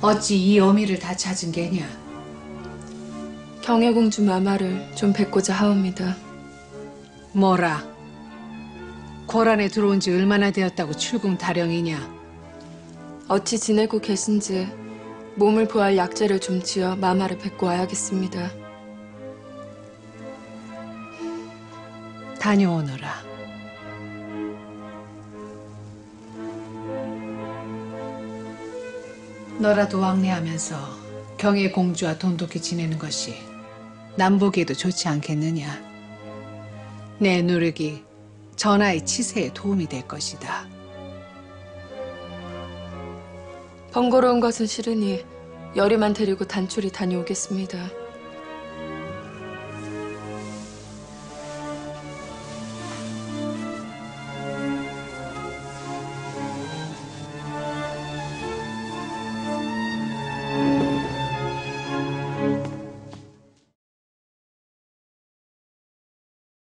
어찌 이 어미를 다 찾은 게냐? 경혜공주 마마를 좀 뵙고자 하옵니다. 뭐라? 고란에 들어온 지 얼마나 되었다고 출궁 타령이냐? 어찌 지내고 계신지 몸을 보할 약재를 좀 지어 마마를 뵙고 와야겠습니다. 다녀오너라. 너라도 왕래하면서 경의 공주와 돈독히 지내는 것이 남보기에도 좋지 않겠느냐. 내 노력이 전하의 치세에 도움이 될 것이다. 번거로운 것은 싫으니 열이만 데리고 단출히 다녀오겠습니다.